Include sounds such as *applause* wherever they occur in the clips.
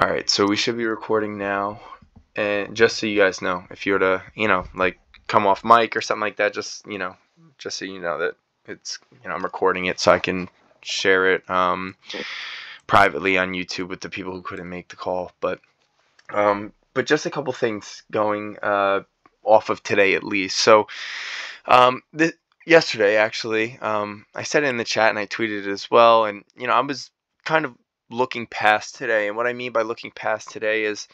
All right, so we should be recording now. And just so you guys know, if you were to, you know, like come off mic or something like that, just, you know, just so you know that it's, you know, I'm recording it so I can share it um, privately on YouTube with the people who couldn't make the call. But, um, but just a couple things going uh, off of today at least. So, um, th- yesterday actually, um, I said it in the chat and I tweeted it as well. And, you know, I was kind of looking past today. And what I mean by looking past today is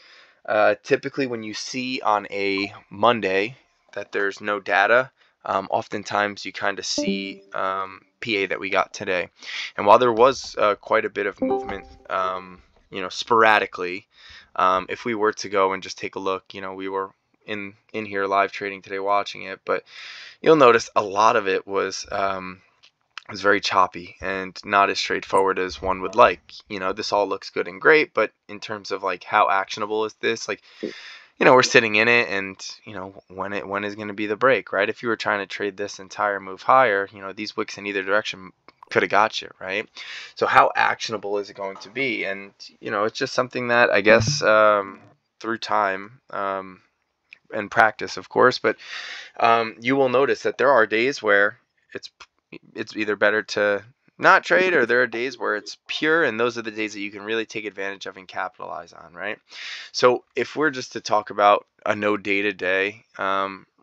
uh, typically when you see on a Monday that there's no data, um, oftentimes you kind of see um, PA that we got today. And while there was uh, quite a bit of movement, um, you know, sporadically, um, if we were to go and just take a look, you know, we were in in here live trading today watching it, but you'll notice a lot of it was um, was very choppy and not as straightforward as one would like. You know, this all looks good and great, but in terms of like how actionable is this? Like, you know, we're sitting in it, and you know when it when is going to be the break, right? If you were trying to trade this entire move higher, you know these wicks in either direction could have got you, right? So how actionable is it going to be? And you know, it's just something that I guess um, through time. Um, and practice, of course, but um, you will notice that there are days where it's it's either better to not trade or *laughs* there are days where it's pure and those are the days that you can really take advantage of and capitalize on right? So if we're just to talk about a no day to day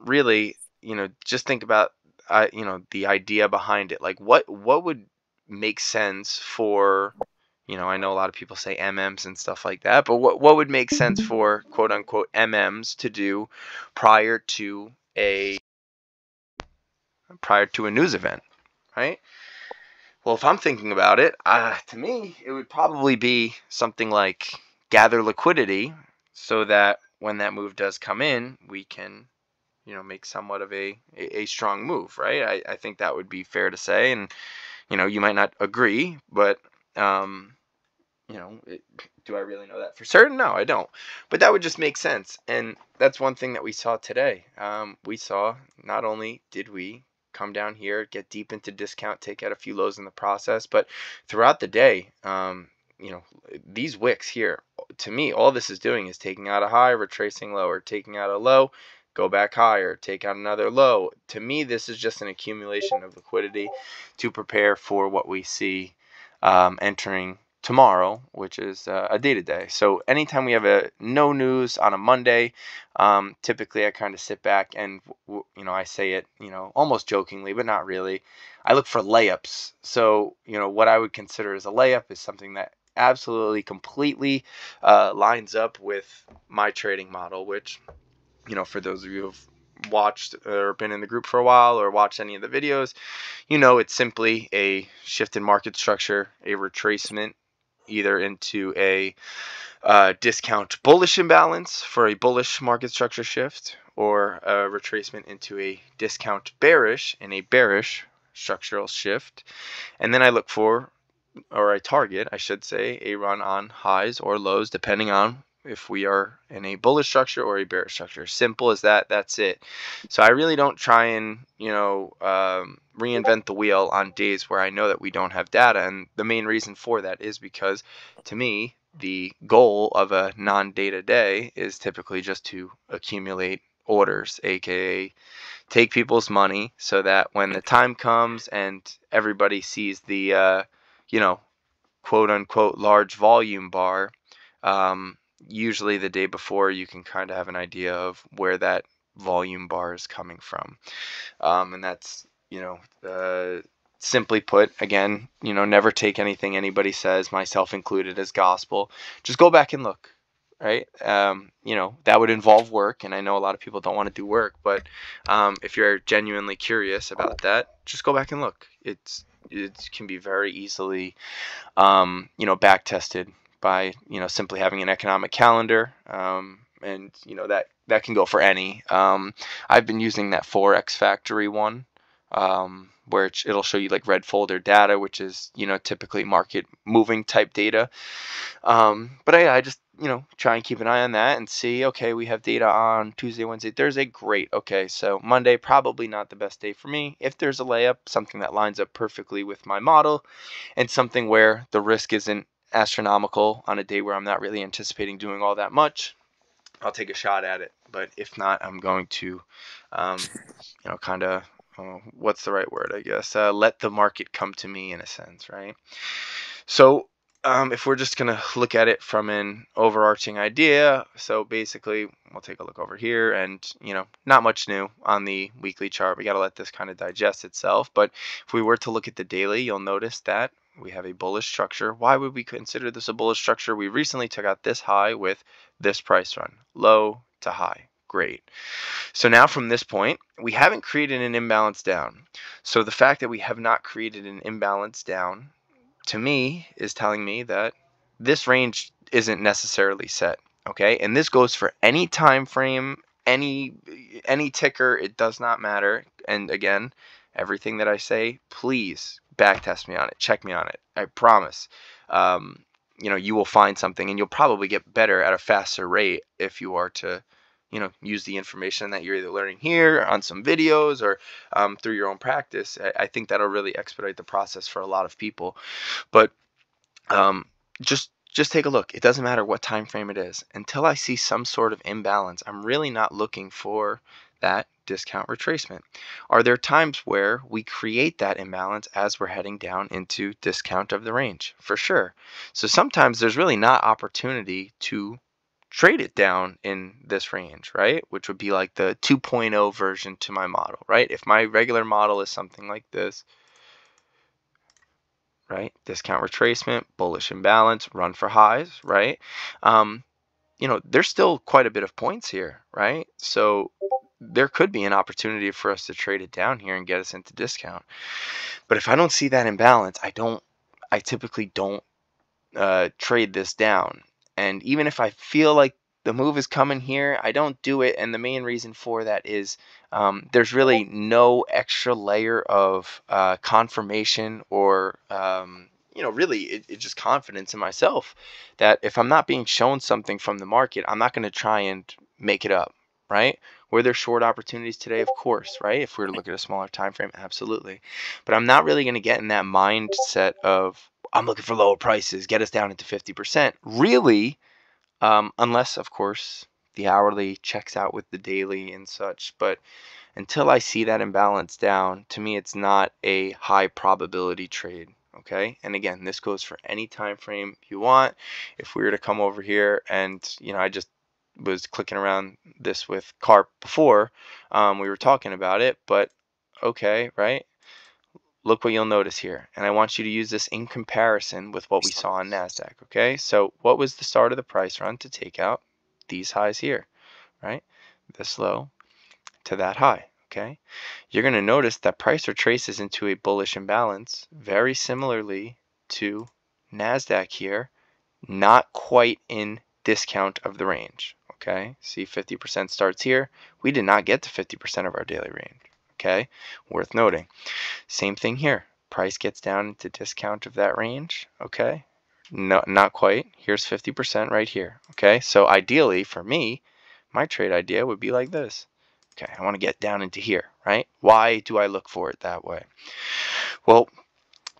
really you know just think about uh, you know the idea behind it. Like what what would make sense for you know i know a lot of people say mms and stuff like that but what, what would make sense for quote unquote mms to do prior to a prior to a news event right? Well, if I'm thinking about it, uh, to me, it would probably be something like gather liquidity so that when that move does come in, we can, you know, make somewhat of a, a, a strong move, right? I, I think that would be fair to say. And, you know, you might not agree, but, um, you know, it, do I really know that for certain? No, I don't. But that would just make sense. And that's one thing that we saw today. Um, we saw not only did we come down here, get deep into discount, take out a few lows in the process. But throughout the day, um, you know, these wicks here, to me, all this is doing is taking out a high, retracing lower, taking out a low, go back higher, take out another low. To me, this is just an accumulation of liquidity to prepare for what we see um, entering tomorrow, which is uh, a day to day. So anytime we have a no news on a Monday, um, typically I kind of sit back and you know I say it you know almost jokingly, but not really. I look for layups. So you know what I would consider as a layup is something that absolutely completely uh, lines up with my trading model, which you know for those of you who've watched or been in the group for a while or watched any of the videos, you know it's simply a shift in market structure, a retracement either into a uh, discount bullish imbalance for a bullish market structure shift or a retracement into a discount bearish in a bearish structural shift. And then I look for, or I target, I should say, a run on highs or lows depending on if we are in a bullish structure or a bearish structure. Simple as that. That's it. So I really don't try and you know um, reinvent the wheel on days where I know that we don't have data, and the main reason for that is because to me the goal of a non-data day is typically just to accumulate orders, aka take people's money, so that when the time comes and everybody sees the uh, you know quote unquote large volume bar. Um, usually the day before you can kind of have an idea of where that volume bar is coming from. Um, and that's, you know, uh, simply put, again, you know, never take anything anybody says, myself included, as gospel. Just go back and look, right? Um, you know, that would involve work, and I know a lot of people don't want to do work, but um, if you're genuinely curious about that, just go back and look. It's it can be very easily, um, you know, back tested by you know simply having an economic calendar, um, and you know that that can go for any. Um, I've been using that Forex Factory one, um, where it'll show you like red folder data, which is you know typically market moving type data. Um, but I, I just you know try and keep an eye on that and see. Okay, we have data on Tuesday, Wednesday, Thursday. Great. Okay, so Monday probably not the best day for me. If there's a layup, something that lines up perfectly with my model, and something where the risk isn't astronomical on a day where I'm not really anticipating doing all that much, I'll take a shot at it. But if not, I'm going to, um, you know, kind of, uh, what's the right word, I guess, uh, let the market come to me in a sense, right? So um, if we're just going to look at it from an overarching idea, so basically we'll take a look over here and, you know, not much new on the weekly chart. We got to let this kind of digest itself. But if we were to look at the daily, you'll notice that we have a bullish structure. Why would we consider this a bullish structure? We recently took out this high with this price run, low to high. Great. So now from this point, we haven't created an imbalance down. So the fact that we have not created an imbalance down to me is telling me that this range isn't necessarily set okay and this goes for any time frame any any ticker it does not matter and again everything that i say please back test me on it check me on it i promise. Um, you know you will find something and you'll probably get better at a faster rate if you are to you know use the information that you're either learning here on some videos or um, through your own practice. I, I, think that'll really expedite the process for a lot of people. But um, just just take a look. It doesn't matter what time frame it is. Until i see some sort of imbalance i'm really not looking for that discount retracement are there times where we create that imbalance as we're heading down into discount of the range for sure so sometimes there's really not opportunity to trade it down in this range, right? Which would be like the 2.0 version to my model, right? If my regular model is something like this, right? Discount retracement, bullish imbalance, run for highs, right? Um, you know, there's still quite a bit of points here, right? So there could be an opportunity for us to trade it down here and get us into discount. But if I don't see that imbalance, I don't, I typically don't uh, trade this down. And even if I feel like the move is coming here, I don't do it. And the main reason for that is um, there's really no extra layer of uh, confirmation or, um, you know, really it, it's just confidence in myself that if I'm not being shown something from the market, I'm not going to try and make it up, right? Were there short opportunities today? Of course, right? If we were to look at a smaller time frame, absolutely. But I'm not really going to get in that mindset of I'm looking for lower prices, get us down into 50%. Really, um, unless, of course, the hourly checks out with the daily and such. But until I see that imbalance down, to me, it's not a high probability trade. Okay, and again, this goes for any time frame you want. If we were to come over here and you know, I just was clicking around this with CARP before um, we were talking about it, but okay, right? look what you'll notice here. And I want you to use this in comparison with what we saw on NASDAQ, okay? So what was the start of the price run to take out these highs here, right? This low to that high, okay? You're going to notice that price retraces into a bullish imbalance very similarly to NASDAQ here, not quite in discount of the range, okay? See 50% starts here. We did not get to 50% of our daily range okay? Worth noting. Same thing here. Price gets down into discount of that range, okay? No, not quite. Here's 50% right here, okay? So ideally, for me, my trade idea would be like this. Okay, I want to get down into here, right? Why do I look for it that way? Well,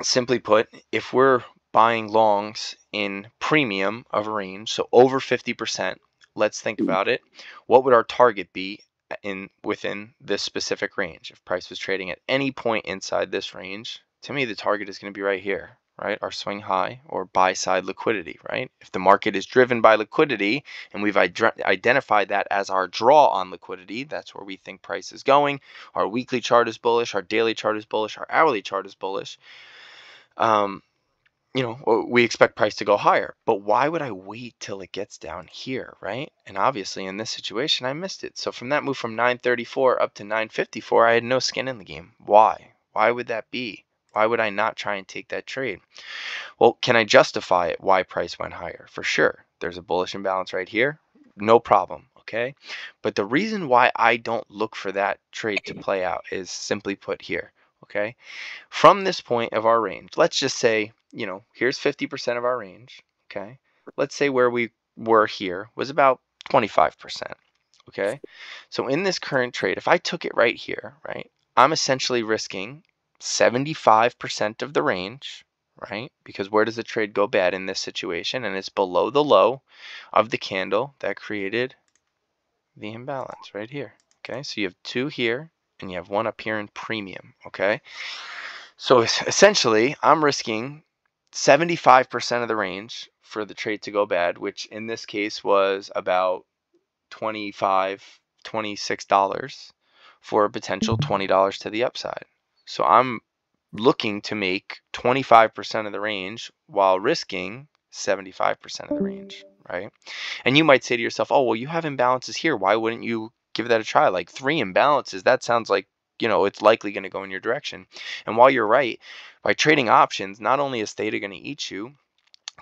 simply put, if we're buying longs in premium of a range, so over 50%, let's think about it. What would our target be in within this specific range. If price was trading at any point inside this range, to me the target is going to be right here, right? Our swing high or buy side liquidity, right? If the market is driven by liquidity and we've identified that as our draw on liquidity, that's where we think price is going. Our weekly chart is bullish, our daily chart is bullish, our hourly chart is bullish. Um, you know, we expect price to go higher. But why would I wait till it gets down here, right? And obviously in this situation, I missed it. So from that move from 934 up to 954, I had no skin in the game. Why? Why would that be? Why would I not try and take that trade? Well, can I justify it why price went higher? For sure. There's a bullish imbalance right here. No problem. Okay. But the reason why I don't look for that trade to play out is simply put here. Okay. From this point of our range, let's just say you know, here's 50% of our range, okay? Let's say where we were here was about 25%, okay? So in this current trade, if I took it right here, right, I'm essentially risking 75% of the range, right? Because where does the trade go bad in this situation? And it's below the low of the candle that created the imbalance right here. Okay, so you have two here and you have one up here in premium. Okay, so essentially, I'm risking 75% of the range for the trade to go bad, which in this case was about 25 $26 for a potential mm-hmm. $20 to the upside. So I'm looking to make 25% of the range while risking 75% of the range, right? And you might say to yourself, oh, well, you have imbalances here. Why wouldn't you give that a try? Like three imbalances, that sounds like, you know, it's likely going to go in your direction. And while you're right, by trading options, not only is theta going to eat you,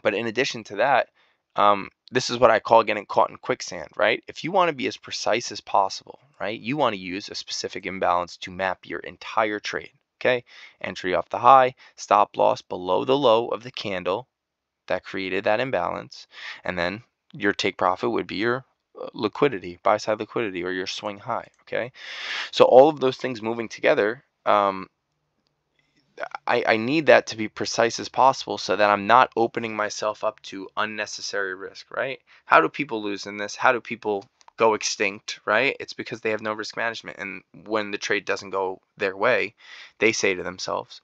but in addition to that, um, this is what I call getting caught in quicksand, right? If you want to be as precise as possible, right, you want to use a specific imbalance to map your entire trade, okay? Entry off the high, stop loss below the low of the candle that created that imbalance, and then your take profit would be your liquidity, buy side liquidity, or your swing high, okay? So all of those things moving together um, I, I need that to be precise as possible so that I'm not opening myself up to unnecessary risk, right? How do people lose in this? How do people go extinct, right? It's because they have no risk management. And when the trade doesn't go their way, they say to themselves,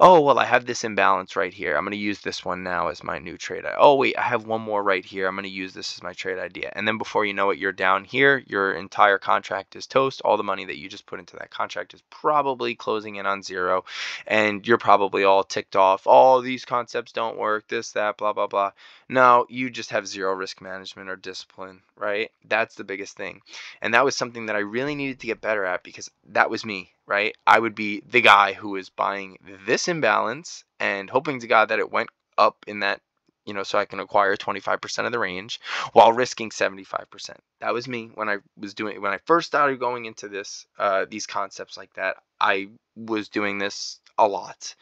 oh, well, I have this imbalance right here. I'm going to use this one now as my new trade. Oh, wait, I have one more right here. I'm going to use this as my trade idea. And then before you know it, you're down here. Your entire contract is toast. All the money that you just put into that contract is probably closing in on zero. And you're probably all ticked off. Oh, these concepts don't work. This, that, blah, blah, blah. No, you just have zero risk management or discipline, right? That's the biggest thing. And that was something that I really needed to get better at because that was me right? I would be the guy who is buying this imbalance and hoping to God that it went up in that, you know, so I can acquire 25% of the range while risking 75%. That was me when I was doing when I first started going into this uh, these concepts like that. I was doing this a lot.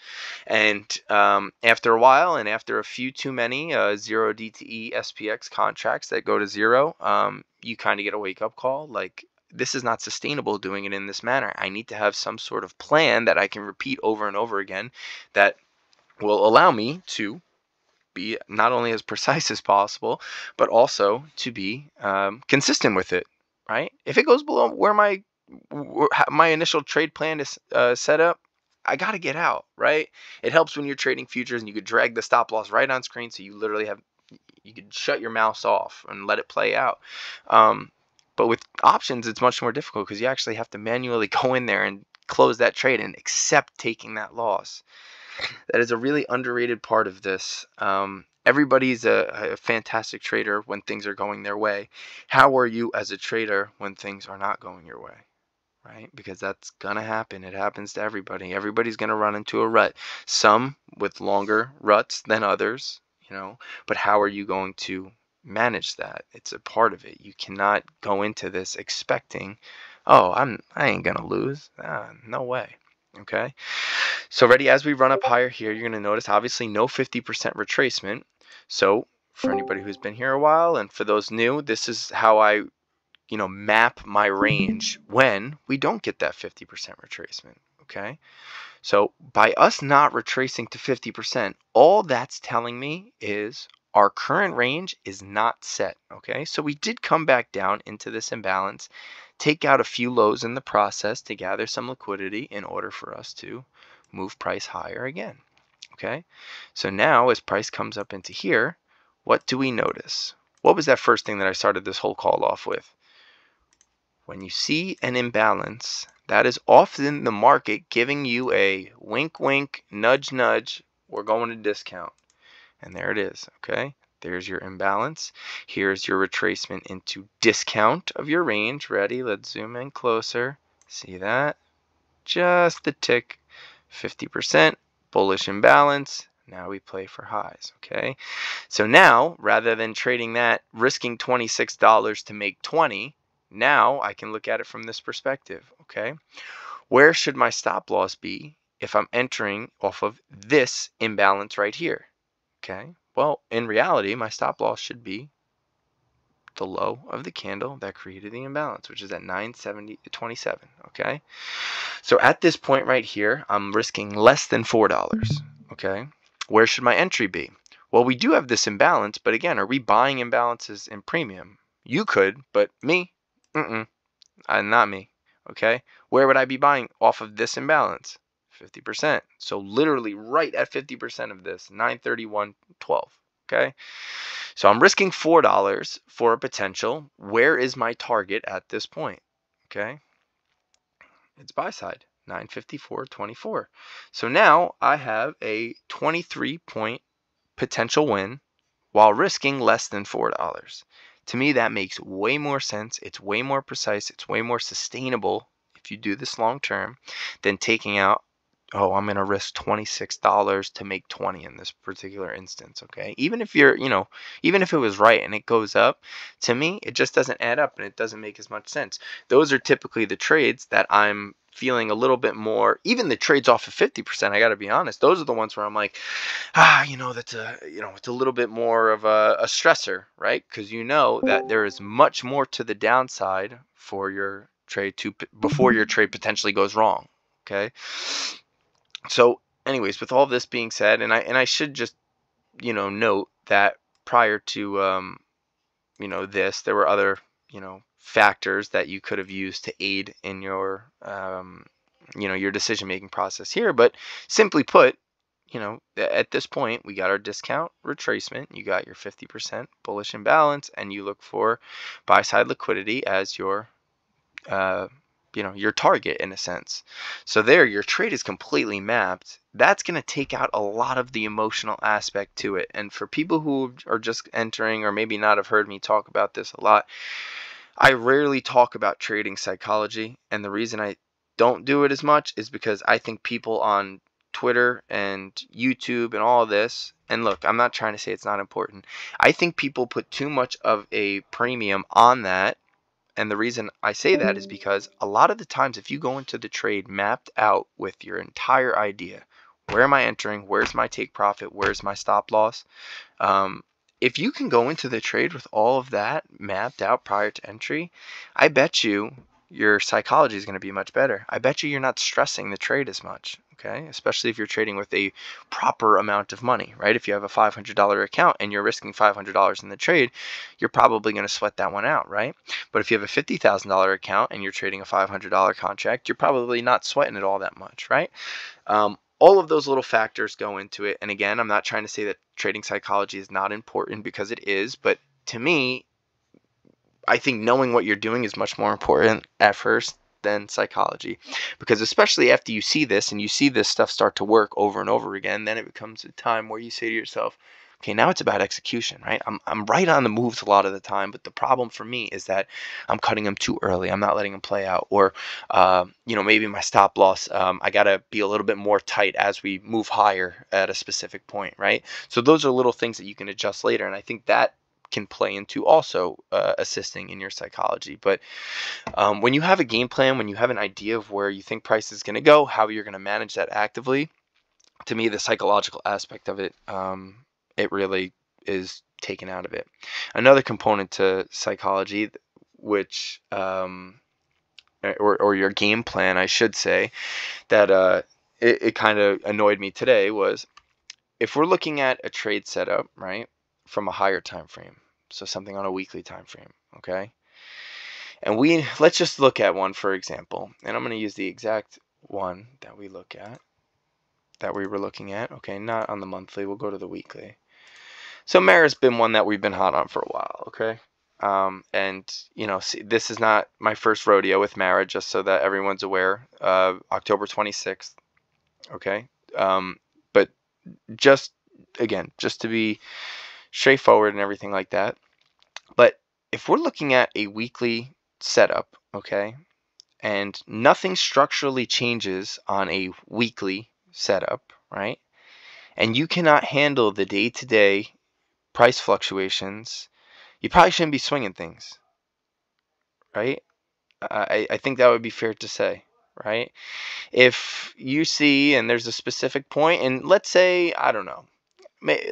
And um, after a while, and after a few too many uh, zero DTE SPX contracts that go to zero, um, you kind of get a wake up call. Like this is not sustainable doing it in this manner. I need to have some sort of plan that I can repeat over and over again that will allow me to be not only as *laughs* precise as possible, but also to be um, consistent with it. Right? If it goes below where my my initial trade plan is uh, set up, I got to get out. Right? It helps when you're trading futures and you could drag the stop loss right on screen, so you literally have you could shut your mouse off and let it play out. Um, but with options, it's much more difficult because you actually have to manually *laughs* go in there and close that trade and accept taking that loss. That is a really underrated part of this. Um, everybody's a, a, fantastic trader when things are going their way. How are you as a trader when things are not going your way? Right? Because that's going to happen. It happens to everybody. Everybody's going to run into a rut. Some with longer ruts than others, you know, but how are you going to manage that. It's a part of it. You cannot go into this expecting, oh, I'm I ain't gonna lose. Ah, no way. Okay. So ready as we run up higher here, you're gonna notice obviously no 50% retracement. So for anybody who's been here a while and for those new, this is how I you know map my mm-hmm. range when we don't get that 50% retracement. Okay. So by us not retracing to 50%, all that's telling me is our current range is not set, okay? So we did come back down into this imbalance, take out a few lows in the process to gather some liquidity in order for us to move price higher again, okay? So now as price comes up into here, what do we notice? What was that first thing that I started this whole call off with? When you see an imbalance, that is often the market giving you a wink, wink, nudge, nudge, we're going to discount. And there it is, okay? There's your imbalance. Here's your retracement into discount of your range. Ready? Let's zoom in closer. See that? Just the tick. 50% bullish imbalance. Now we play for highs, okay? So now, rather than trading that, risking $26 to make 20, now I can look at it from this perspective, okay? Where should my stop loss be if I'm entering off of this imbalance right here? Okay, well, in reality, my stop loss should be the low of the candle that created the imbalance, which is at 970.27. Okay, so at this point right here, I'm risking less than four dollars. Okay, where should my entry be? Well, we do have this imbalance, but again, are we buying imbalances in premium? You could, but me, mm-mm, uh, not me. Okay, where would I be buying off of this imbalance? 50%. So literally right at 50% of this, 931.12. Okay, so I'm risking four dollars for a potential. Where is my target at this point? Okay, it's buy side. 954.24. So now I have a 23 point potential win while risking less than $4. To me, that makes way more sense. It's way more precise. It's way more sustainable if you do this long term than taking out oh i'm going to risk $26 to make 20 in this particular instance okay even if you're you know even if it was right and it goes up to me it just doesn't add up and it doesn't make as much sense those are typically the trades that i'm feeling a little bit more even the trades off of 50% i got to be honest those are the ones where i'm like ah you know that's a you know it's a little bit more of a, a stressor right? Because you know that there is much more to the downside for your trade to before your trade potentially goes wrong okay? So anyways with all this being said and i and i should just you know note that prior to um you know this there were other you know factors that you could have used to aid in your um you know your decision making process here but simply put you know at this point we got our discount retracement you got your 50% bullish imbalance and you look for buy side liquidity as your uh, you know your target in a sense. So there your trade is completely mapped. That's going to take out a lot of the emotional aspect to it and for people who are just entering or maybe not have heard me talk about this a lot i rarely talk about trading psychology and the reason i don't do it as much is because i think people on twitter and youtube and all this and look i'm not trying to say it's not important i think people put too much of a premium on that and the reason I say that is because a lot of the times, if you go into the trade mapped out with your entire idea, where am I entering? Where's my take profit? Where's my stop loss? Um, if you can go into the trade with all of that mapped out prior to entry, I bet you your psychology is going to be much better. I bet you you're not stressing the trade as much okay? Especially if you're trading with a proper amount of money, right? If you have a $500 account and you're risking $500 in the trade, you're probably going to sweat that one out, right? But if you have a $50,000 account and you're trading a $500 contract, you're probably not sweating it all that much, right? Um, all of those little factors go into it. And again, I'm not trying to say that trading psychology is not important because it is, but to me, I think knowing what you're doing is much more important at first than psychology. Because especially after you see this and you see this stuff start to work over and over again, then it becomes a time where you say to yourself, okay, now it's about execution, right? I'm, I'm right on the moves a lot of the time, but the problem for me is that I'm cutting them too early. I'm not letting them play out. Or, uh, you know, maybe my stop loss, um, I got to be a little bit more tight as we move higher at a specific point, right? So those are little things that you can adjust later. And I think that can play into also uh, assisting in your psychology. But um, when you have a game plan, when you have an idea of where you think price is going to go, how you're going to manage that actively, to me, the psychological aspect of it, um, it really is taken out of it. Another component to psychology, which um, or, or your game plan, I should say, that uh, it, it kind of annoyed me today was if we're looking at a trade setup, right? from a higher time frame. So something on a weekly time frame, okay? And we let's just look at one for example. And I'm going to use the exact one that we look at that we were looking at. Okay, not on the monthly. We'll go to the weekly. So Mara's been one that we've been hot on for a while, okay? Um, and you know, see, this is not my first rodeo with Mara, just so that everyone's aware. Uh, October 26th, okay. Um, but just again, just to be straightforward and everything like that. But if we're looking at a weekly setup, okay, and nothing structurally changes on a weekly setup, right? And you cannot handle the day to day price fluctuations, you probably shouldn't be swinging things, right? I, I think that would be fair to say, right? If you see and there's a specific point, and let's say, I don't know,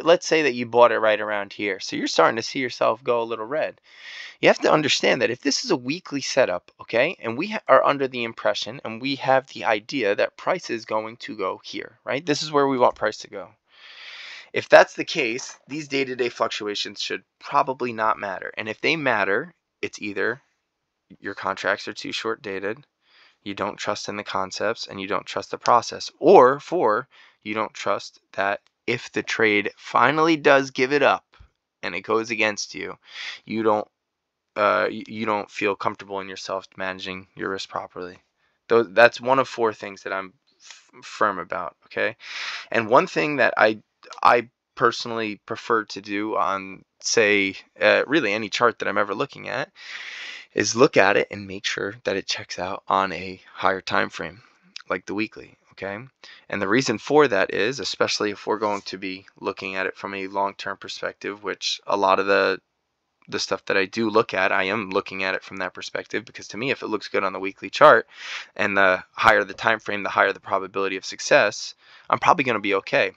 let's say that you bought it right around here. So you're starting to see yourself go a little red. You have to understand that if this is a weekly setup, okay, and we are under the impression and we have the idea that price is going to go here, right? This is where we want price to go. If that's the case, these day to day fluctuations should probably not matter. And if they matter, it's either your contracts are too short dated, you don't trust in the concepts, and you don't trust the process, or four, you don't trust that if the trade finally does give it up and it goes against you, you don't uh, you don't feel comfortable in yourself managing your risk properly. Though that's one of four things that I'm firm about. Okay, and one thing that I I personally prefer to do on say uh, really any chart that I'm ever looking at is look at it and make sure that it checks out on a higher time frame like the weekly okay and the reason for that is especially if we're going to be looking at it from a long-term perspective which a lot of the the stuff that I do look at, I am looking at it from that perspective because to me, if it looks good on the weekly chart and the higher the time frame, the higher the probability of success, I'm probably going to be okay.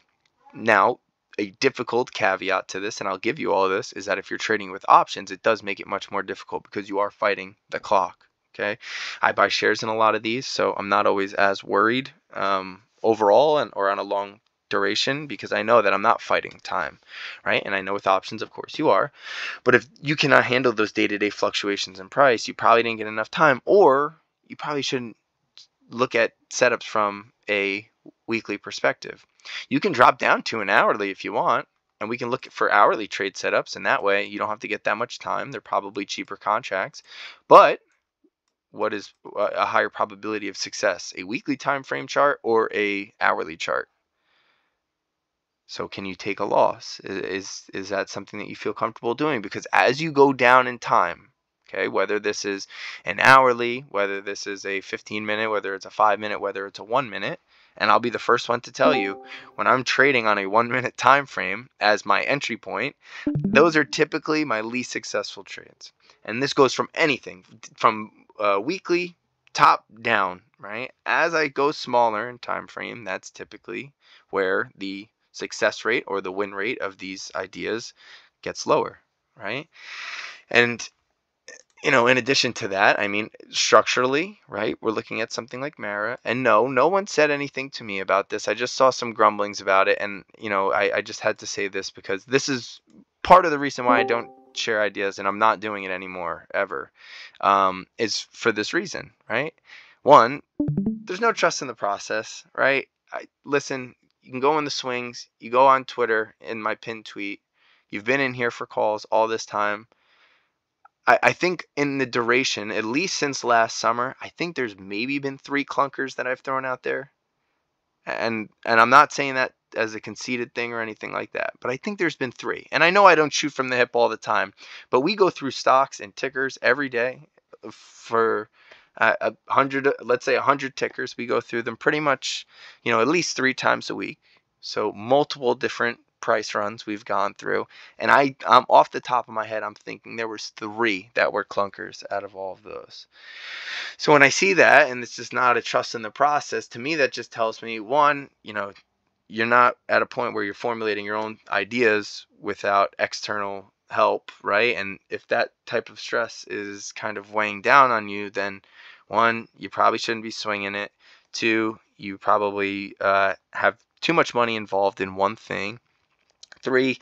Now, a difficult caveat to this, and I'll give you all of this, is that if you're trading with options, it does make it much more difficult because you are fighting the clock. Okay, I buy shares in a lot of these, so I'm not always as worried um, overall and or on a long duration because I know that I'm not fighting time, right? And I know with options, of course, you are. But if you cannot handle those day to day fluctuations in price, you probably didn't get enough time, or you probably shouldn't look at setups from a weekly perspective. You can drop down to an hourly if you want, and we can look for hourly trade setups, and that way you don't have to get that much time. They're probably cheaper contracts. But what is a higher probability of success? A weekly time frame chart or a hourly chart? So can you take a loss? Is is that something that you feel comfortable doing? Because as you go down in time, okay, whether this is an hourly, whether this is a 15 minute, whether it's a 5 minute, whether it's a 1 minute, and I'll be the first one to tell you when I'm trading on a 1 minute time frame as my entry point, those are typically my least successful trades. And this goes from anything from uh, weekly top down, right? As I go smaller in time frame, that's typically where the success rate or the win rate of these ideas gets lower, right? And you know, in addition to that, I mean, structurally, right, we're looking at something like Mara. And no, no one said anything to me about this. I just saw some grumblings about it. And, you know, I, I just had to say this because this is part of the reason why I don't share ideas and I'm not doing it anymore ever um, is for this reason, right? One, there's no trust in the process, right? I, listen, you can go in the swings. You go on Twitter in my pinned tweet. You've been in here for calls all this time. I, I think in the duration, at least since last summer, I think there's maybe been three clunkers that I've thrown out there. And and I'm not saying that as a conceited thing or anything like that, but I think there's been three. And I know I don't shoot from the hip all the time, but we go through stocks and tickers every day uh, for uh, a hundred, let's say a hundred tickers. We go through them pretty much, you know, at least three times a week. So multiple different price runs we've gone through, and I, I'm off the top of my head, I'm thinking there was three that were clunkers out of all of those. So when I see that, and it's just not a trust in the process, to me that just tells me one, you know, you're not at a point where you're formulating your own ideas without external help, right? And if that type of stress is kind of weighing down on you, then one, you probably shouldn't be swinging it. Two, you probably uh, have too much money involved in one thing. Three,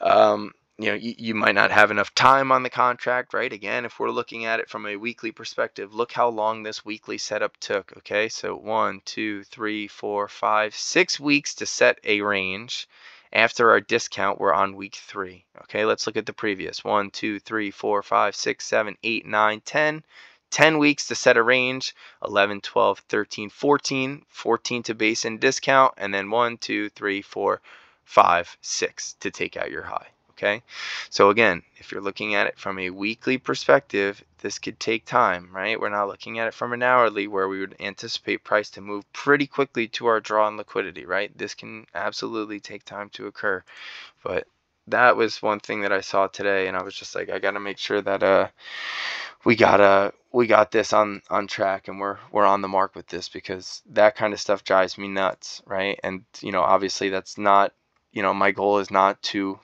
um, you know, you, you might not have enough time on the contract, right? Again, if we're looking at it from a weekly perspective, look how long this weekly setup took. Okay, so one, two, three, four, five, six weeks to set a range. After our discount, we're on week three. Okay, let's look at the previous one, two, three, four, five, six, seven, eight, nine, ten. 10 weeks to set a range 11 12 13 14 14 to base and discount and then 1 2 3 4 5 6 to take out your high okay? So again if you're looking at it from a weekly perspective this could take time right? We're not looking at it from an hourly where we would anticipate price to move pretty quickly to our draw and liquidity right? This can absolutely take time to occur. But that was one thing that I saw today and I was just like I got to make sure that uh we gotta we got this on on track and we're we're on the mark with this because that kind of stuff drives me nuts right? And you know obviously that's not you know my goal is not to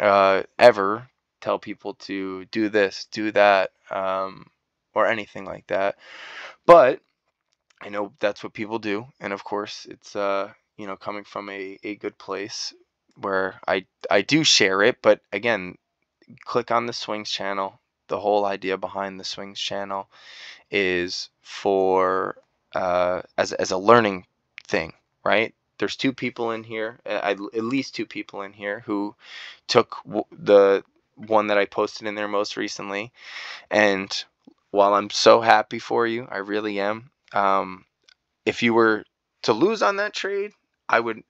uh, ever tell people to do this do that um, or anything like that but i know that's what people do and of course it's uh you know coming from a, a good place where I I do share it, but again, click on the swings channel. The whole idea behind the swings channel is for uh, as as a learning thing, right? There's two people in here, at least two people in here who took the one that I posted in there most recently, and while I'm so happy for you, I really am. Um, if you were to lose on that trade, I would,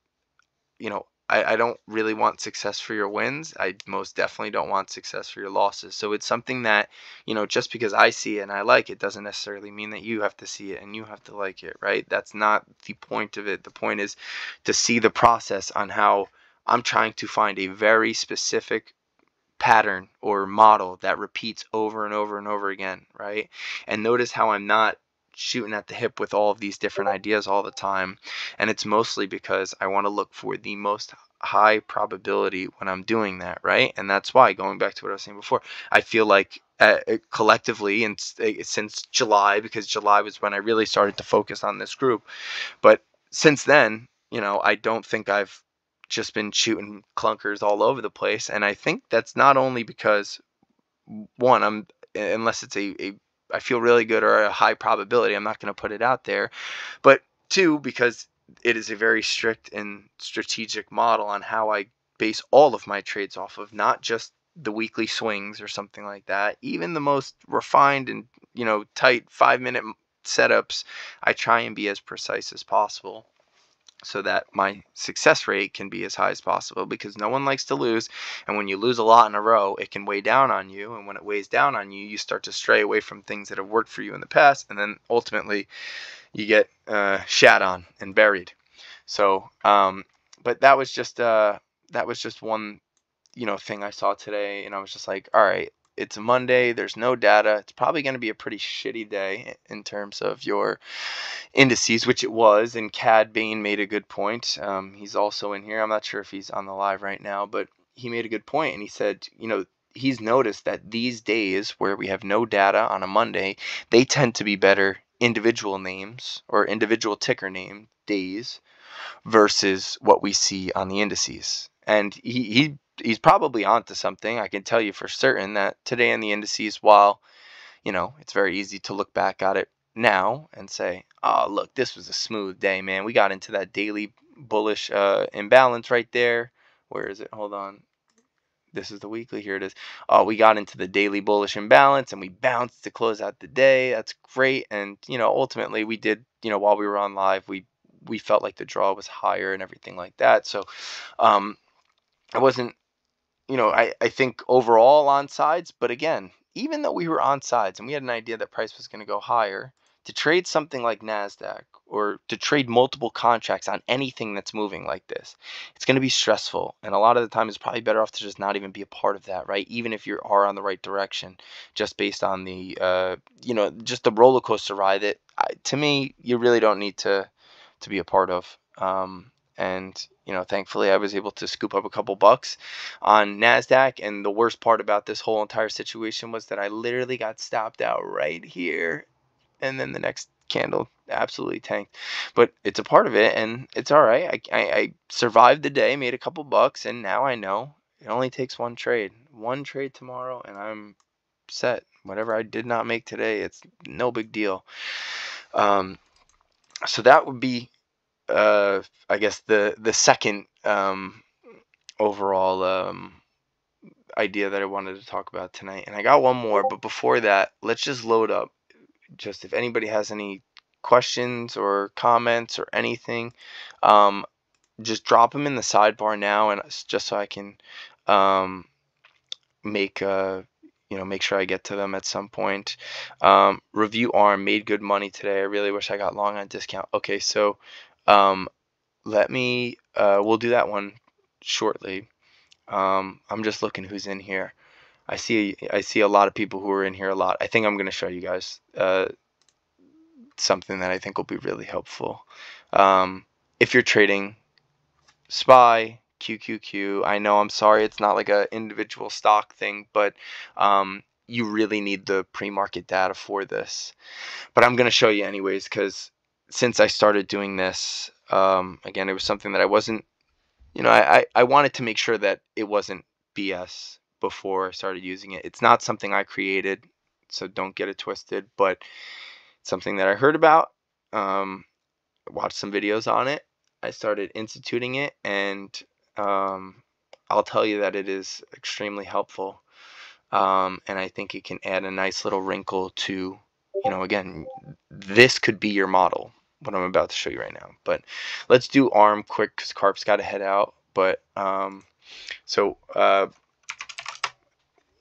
you know, I, I don't really want success for your wins. I most definitely don't want success for your losses. So it's something that, you know, just because I see it and I like it doesn't necessarily mean that you have to see it and you have to like it, right? That's not the point of it. The point is to see the process on how I'm trying to find a very specific pattern or model that repeats over and over and over again, right? And notice how I'm not shooting at the hip with all of these different ideas all the time. And it's mostly because I want to look for the most high probability when I'm doing that, right? And that's why, going back to what I was saying before, I feel like uh, collectively and uh, since July, because July was when I really started to focus on this group. But since then, you know, I don't think I've just been shooting clunkers all over the place. And I think that's not only because one, I'm unless it's a, a I feel really good or a high probability, I'm not going to put it out there. But two, because it is a very strict and strategic model on how I base all of my trades off of, not just the weekly swings or something like that. Even the most refined and you know tight five minute setups, I try and be as precise as possible so that my success rate can be as high as possible because no one likes to lose. And when you lose a lot in a row, it can weigh down on you. And when it weighs down on you, you start to stray away from things that have worked for you in the past. And then ultimately, you get uh, shat on and buried. So, um, but that was just uh, that was just one you know thing I saw today, and I was just like, all right, it's a Monday. There's no data. It's probably going to be a pretty shitty day in terms of your indices, which it was. And Cad Bain made a good point. Um, he's also in here. I'm not sure if he's on the live right now, but he made a good point, and he said, you know, he's noticed that these days where we have no data on a Monday, they tend to be better individual names or individual ticker name days versus what we see on the indices. And he, he he's probably onto something. I can tell you for certain that today in the indices, while you know it's very easy to look back at it now and say, "Oh, look, this was a smooth day, man. We got into that daily bullish uh, imbalance right there. Where is it? Hold on. This is the weekly. Here it is. Oh, we got into the daily bullish imbalance and we bounced to close out the day. That's great. And you know, ultimately, we did. You know, while we were on live, we we felt like the draw was higher and everything like that. So, um, I wasn't you know, I, I think overall on sides, but again, even though we were on sides and we had an idea that price was going to go higher, to trade something like NASDAQ or to trade multiple contracts on anything that's moving like this, it's going to be stressful. And a lot of the time, it's probably better off to just not even be a part of that, right? Even if you are on the right direction, just based on the, uh, you know, just the roller coaster ride that, to me, you really don't need to to be a part of. Um, and you know thankfully i was able to scoop up a couple bucks on nasdaq and the worst part about this whole entire situation was that i literally got stopped out right here and then the next candle absolutely tanked. But it's a part of it and it's all right. I, I, I survived the day made a couple bucks and now i know it only takes one trade. One trade tomorrow and i'm set. Whatever i did not make today it's no big deal. Um, so that would be uh, I guess the the second um, overall um, idea that I wanted to talk about tonight, and I got one more. But before that, let's just load up. Just if anybody has any questions or comments or anything, um, just drop them in the sidebar now, and just so I can um, make uh, you know make sure I get to them at some point. Um, review arm made good money today. I really wish I got long on discount. Okay, so um, let me, uh, we'll do that one shortly. Um, I'm just looking who's in here. I see, I see a lot of people who are in here a lot. I think I'm going to show you guys uh, something that I think will be really helpful. Um, if you're trading SPY, QQQ, I know I'm sorry it's not like a individual stock thing, but um, you really need the pre-market data for this. But I'm going to show you anyways because since I started doing this, um, again, it was something that I wasn't, you know, I, I, wanted to make sure that it wasn't BS before I started using it. It's not something I created, so don't get it twisted, but something that I heard about, um, watched some videos on it. I started instituting it, and um, I'll tell you that it is extremely helpful. Um, and I think it can add a nice little wrinkle to, you know, again, this could be your model, what I'm about to show you right now. But let's do ARM quick because Carp's got to head out. But um, so uh,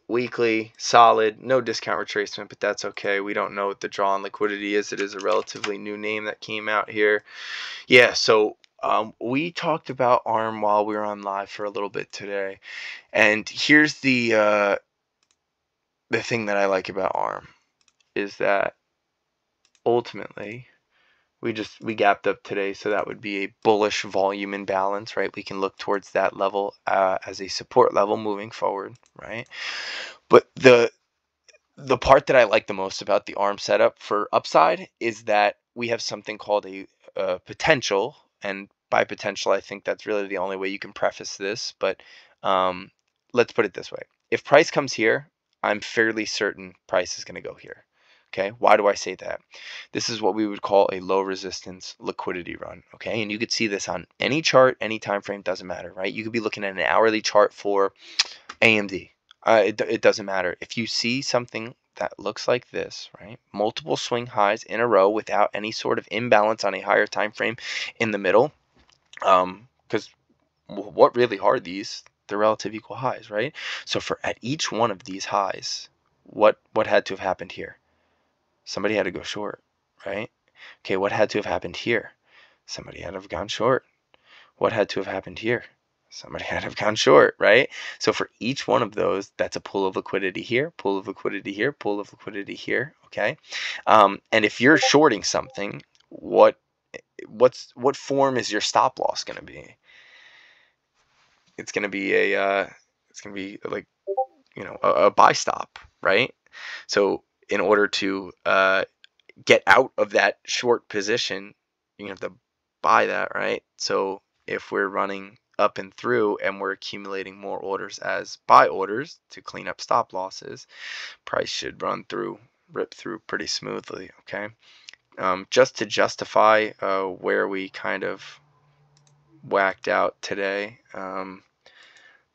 weekly, solid, no discount retracement, but that's okay. We don't know what the draw on liquidity is. It is a relatively new name that came out here. Yeah, so um, we talked about ARM while we were on live for a little bit today, and here's the uh, the thing that I like about ARM is that ultimately we just we gapped up today so that would be a bullish volume imbalance right? We can look towards that level uh, as a support level moving forward right? But the the part that i like the most about the arm setup for upside is that we have something called a, a potential and by potential i think that's really the only way you can preface this but um, let's put it this way. If price comes here i'm fairly certain price is going to go here Okay, why do I say that? This is what we would call a low resistance liquidity run. Okay, and you could see this on any chart, any time frame, doesn't matter, right? You could be looking at an hourly chart for AMD. Uh, it, it doesn't matter. If you see something that looks like this, right? Multiple swing highs in a row without any sort of imbalance on a higher time frame in the middle. Um, because what really are these? They're relative equal highs, right? So for at each one of these highs, what what had to have happened here? Somebody had to go short, right? Okay, what had to have happened here? Somebody had to have gone short. What had to have happened here? Somebody had to have gone short, right? So for each one of those, that's a pool of liquidity here, pool of liquidity here, pool of liquidity here, okay? Um, and if you're shorting something, what what's what form is your stop loss going to be? It's going to be a uh, it's going to be like you know a, a buy stop, right? So in order to uh, get out of that short position, you have to buy that, right? So if we're running up and through and we're accumulating more orders as buy orders to clean up stop losses, price should run through, rip through pretty smoothly, okay? Um, just to justify uh, where we kind of whacked out today, um,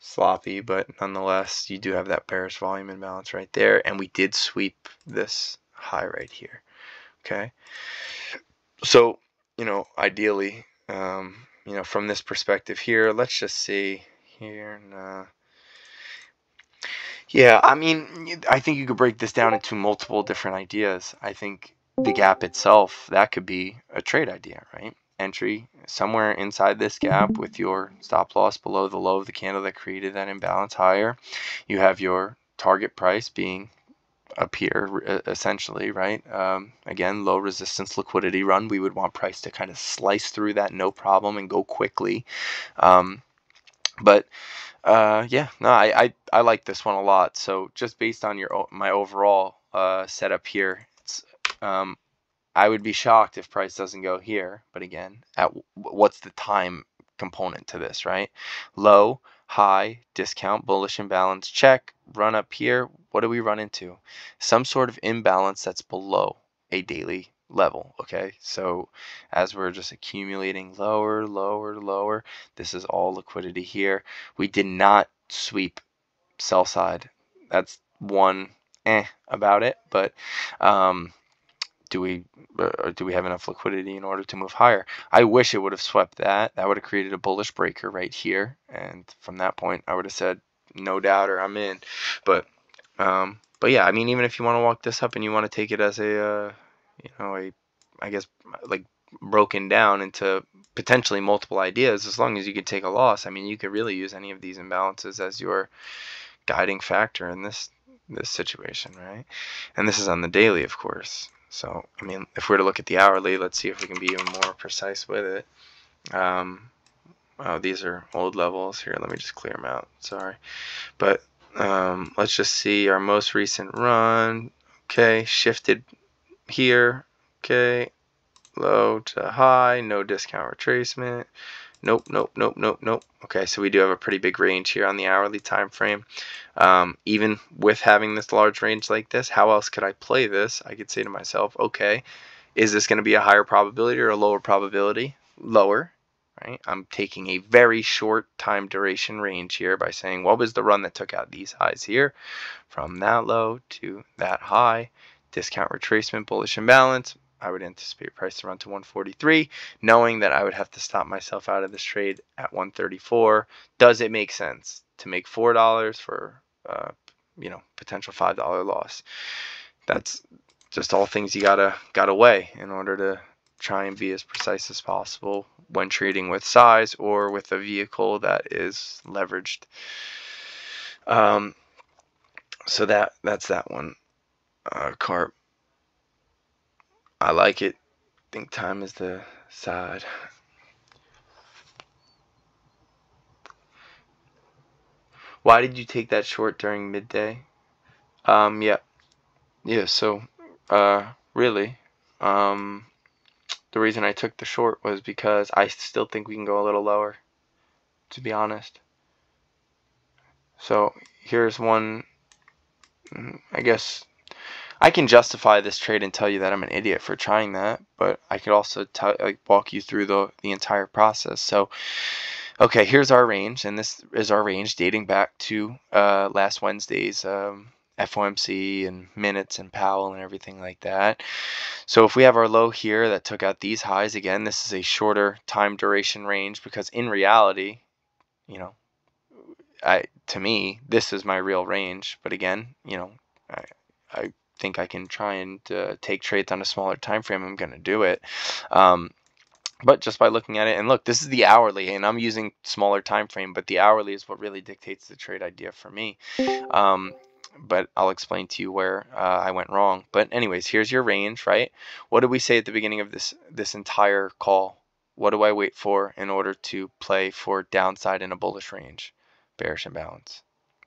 sloppy, but nonetheless, you do have that bearish volume imbalance right there. And we did sweep this high right here. Okay. So, you know, ideally, um, you know, from this perspective here, let's just see here. And, uh, yeah, I mean, I think you could break this down into multiple different ideas. I think the gap itself, that could be a trade idea, right? Entry somewhere inside this gap with your stop loss below the low of the candle that created that imbalance higher. You have your target price being up here essentially, right? Um, again, low resistance liquidity run. We would want price to kind of slice through that no problem and go quickly. Um, but uh, yeah, no, I, I, I like this one a lot. So just based on your my overall uh, setup here, it's um, I would be shocked if price doesn't go here. But again, at what's the time component to this, right? Low, high, discount, bullish imbalance, check, run up here. What do we run into? Some sort of imbalance that's below a daily level. Okay, so as we're just accumulating lower, lower, lower, this is all liquidity here. We did not sweep sell side. That's one eh about it, but um, do we uh, do we have enough liquidity in order to move higher? I wish it would have swept that. That would have created a bullish breaker right here, and from that point, I would have said no doubt or I'm in. But um, but yeah, I mean, even if you want to walk this up and you want to take it as a uh, you know a I guess like broken down into potentially multiple ideas, as long as you could take a loss, I mean, you could really use any of these imbalances as your guiding factor in this this situation, right? And this is on the daily, of course. So, I mean, if we were to look at the hourly, let's see if we can be even more precise with it. Um, oh, these are old levels. Here, let me just clear them out. Sorry. But um, let's just see our most recent run. Okay, shifted here. Okay, low to high, no discount retracement. Nope, nope, nope, nope, nope. Okay, so we do have a pretty big range here on the hourly time frame. Um, even with having this large range like this, how else could I play this? I could say to myself, okay, is this going to be a higher probability or a lower probability? Lower, right? I'm taking a very short time duration range here by saying what was the run that took out these highs here from that low to that high, discount retracement, bullish imbalance, I would anticipate price to run to 143, knowing that I would have to stop myself out of this trade at 134. Does it make sense to make four dollars for, uh, you know, potential five dollar loss? That's just all things you gotta gotta weigh in order to try and be as precise as possible when trading with size or with a vehicle that is leveraged. Um, so that that's that one. Uh, carp I like it. I think time is the side. Why did you take that short during midday? Um, yeah. Yeah, so, uh, really, um, the reason I took the short was because I still think we can go a little lower, to be honest. So, here's one, mm, I guess, I can justify this trade and tell you that I'm an idiot for trying that, but I could also like, walk you through the, the entire process. So, okay, here's our range, and this is our range dating back to uh, last Wednesday's um, FOMC and minutes and Powell and everything like that. So if we have our low here that took out these highs, again, this is a shorter time duration range because in reality, you know, I to me, this is my real range. But again, you know, I, I think I can try and uh, take trades on a smaller time frame, I'm going to do it. Um, but just by looking at it, and look, this is the hourly, and I'm using smaller time frame, but the hourly is what really dictates the trade idea for me. Um, but I'll explain to you where uh, I went wrong. But anyways, here's your range, right? What did we say at the beginning of this this entire call? What do I wait for in order to play for downside in a bullish range? Bearish imbalance.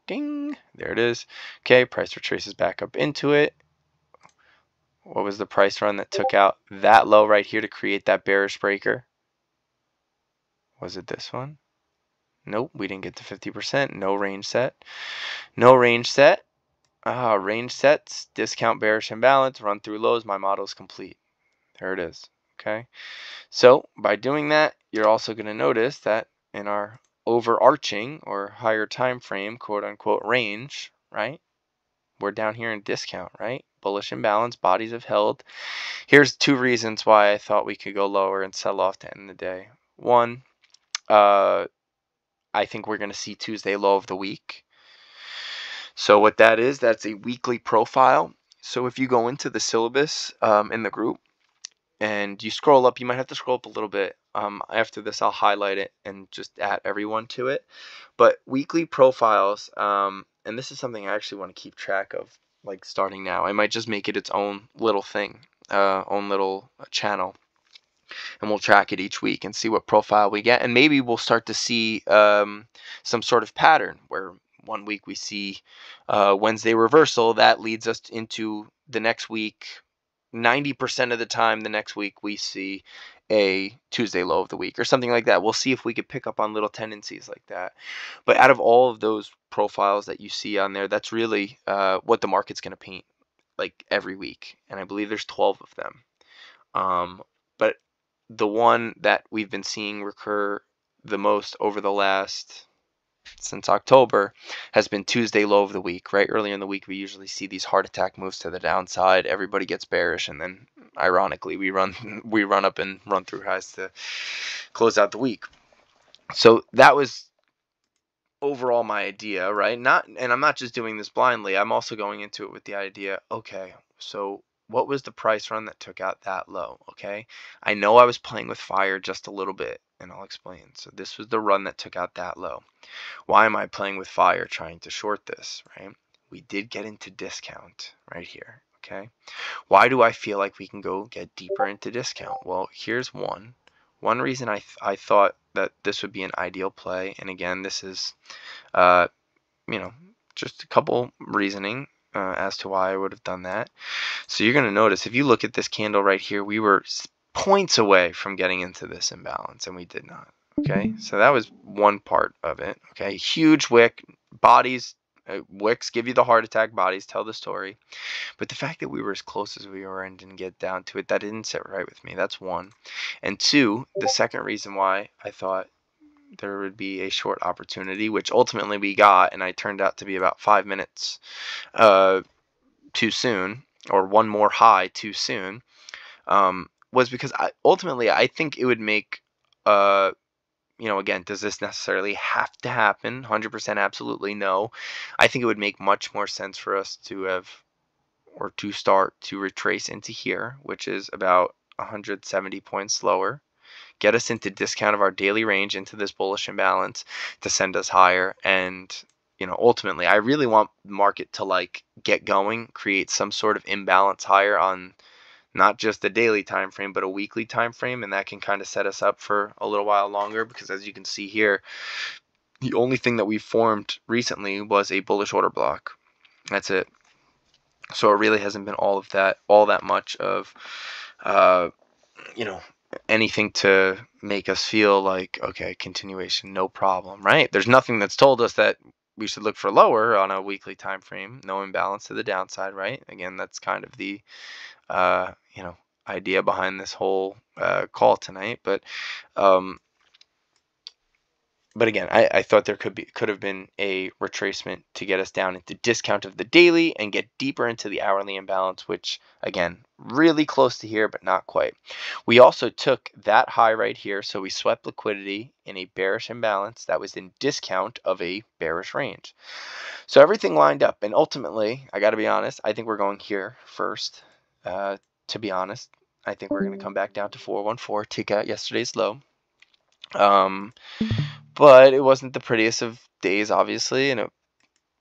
Ding! There it is. Okay, price retraces back up into it what was the price run that took out that low right here to create that bearish breaker? Was it this one? Nope, we didn't get to 50%. No range set. No range set. Ah, range sets, discount bearish imbalance, run through lows. My model is complete. There it is. Okay. So by doing that, you're also going to notice that in our overarching or higher time frame, quote unquote, range, right? We're down here in discount, right? Bullish imbalance. Bodies have held. Here's two reasons why I thought we could go lower and sell off to end the day. One, uh, I think we're going to see Tuesday low of the week. So what that is, that's a weekly profile. So if you go into the syllabus um, in the group and you scroll up, you might have to scroll up a little bit. Um, after this, I'll highlight it and just add everyone to it. But weekly profiles, um, and this is something I actually want to keep track of like starting now. I might just make it its own little thing, uh, own little uh, channel, and we'll track it each week and see what profile we get, and maybe we'll start to see um, some sort of pattern where one week we see uh, Wednesday reversal that leads us into the next week. 90% of the time, the next week we see a Tuesday low of the week or something like that. We'll see if we could pick up on little tendencies like that. But out of all of those profiles that you see on there, that's really uh, what the market's going to paint like every week. And I believe there's 12 of them. Um, but the one that we've been seeing recur the most over the last since October has been Tuesday low of the week. Right early in the week, we usually see these heart attack moves to the downside. Everybody gets bearish, and then ironically, we run *laughs* we run up and run through highs to close out the week. So that was overall my idea, right? Not, and I'm not just doing this blindly. I'm also going into it with the idea. Okay, so what was the price run that took out that low? Okay, I know I was playing with fire just a little bit and I'll explain. So this was the run that took out that low. Why am I playing with fire trying to short this, right? We did get into discount right here, okay? Why do I feel like we can go get deeper into discount? Well, here's one. One reason I, th I thought that this would be an ideal play, and again, this is, uh, you know, just a couple reasoning uh, as to why I would have done that. So you're going to notice if you look at this candle right here, we were points away from getting into this imbalance, and we did not. Okay, so that was one part of it. Okay, huge wick, bodies, uh, wicks give you the heart attack, bodies tell the story. But the fact that we were as close as we were and didn't get down to it, that didn't sit right with me. That's one. And two, the second reason why I thought there would be a short opportunity, which ultimately we got, and I turned out to be about five minutes uh, too soon, or one more high too soon, um, was because I, ultimately I think it would make, uh, you know, again, does this necessarily have to happen? 100% absolutely no. I think it would make much more sense for us to have, or to start to retrace into here, which is about 170 points lower get us into discount of our daily range into this bullish imbalance to send us higher. And you know ultimately i really want the market to like get going create some sort of imbalance higher on not just the daily time frame but a weekly time frame and that can kind of set us up for a little while longer because as you can see here the only thing that we formed recently was a bullish order block. That's it. So it really hasn't been all of that all that much of uh, you know anything to make us feel like okay continuation no problem right? There's nothing that's told us that we should look for lower on a weekly time frame no imbalance to the downside right? Again that's kind of the uh, you know idea behind this whole uh, call tonight but um, but again, I, I thought there could be could have been a retracement to get us down into discount of the daily and get deeper into the hourly imbalance, which again, really close to here, but not quite. We also took that high right here, so we swept liquidity in a bearish imbalance that was in discount of a bearish range. So everything lined up, and ultimately, I got to be honest, I think we're going here first. Uh, to be honest, I think we're going to come back down to 414, take out yesterday's low. Um, but it wasn't the prettiest of days, obviously, and it,